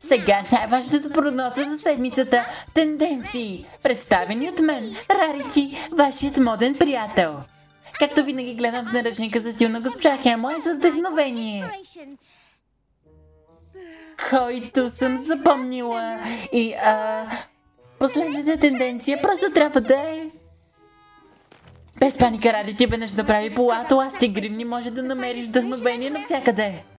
Сега най-важната прогноза за седмицата – тенденции, представени от мен, Рарити, вашият моден приятел. Както винаги гледам в наръчника за стил на госпожа Хемо е за вдъхновение. Който съм запомнила. И а, последната тенденция просто трябва да е... Без паника, Рарити, веднъж да прави полато, аз ти гривни може да намериш вдъхновение навсякъде.